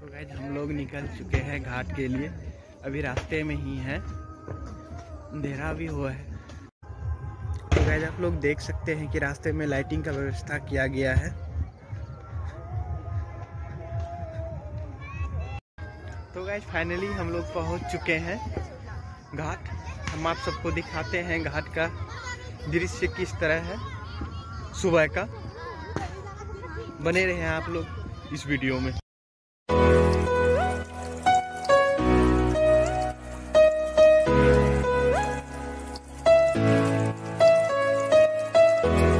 तो गैज हम लोग निकल चुके हैं घाट के लिए। अभी रास्ते में ही हैं। अंधेरा भी हुआ है। तो गैज आप लोग देख सकते हैं कि रास्ते में लाइटिंग का व्यवस्था किया गया है। तो गैज फाइनली हम लोग पहुँच चुके हैं घाट। हम आप सबको दिखाते हैं घाट का दृश्य किस तरह है। सुबह का। बने रहे हैं आप लोग इस वीडियो में। Thank you.